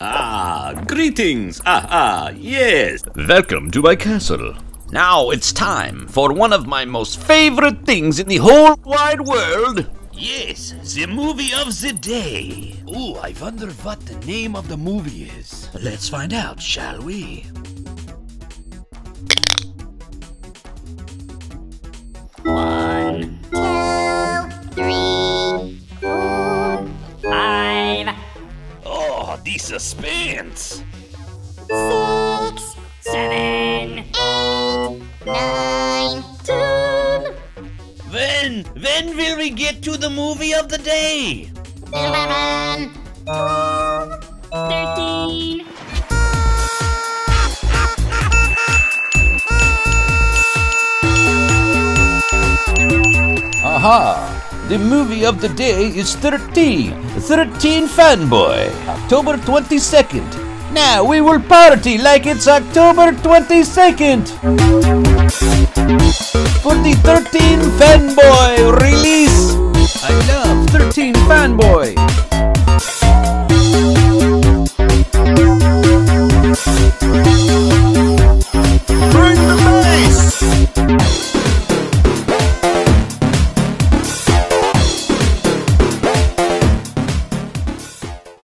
Ah, greetings. Ah, ah, yes. Welcome to my castle. Now it's time for one of my most favorite things in the whole wide world. Yes, the movie of the day. Ooh, I wonder what the name of the movie is. Let's find out, shall we? The suspense. six, seven, eight, nine, ten, When, when will we get to the movie of the day? eleven, twelve, thirteen. Aha! The movie of the day is 13. 13 Fanboy. October 22nd. Now we will party like it's October 22nd. For the 13 Fanboy release. I love 13 Fanboy.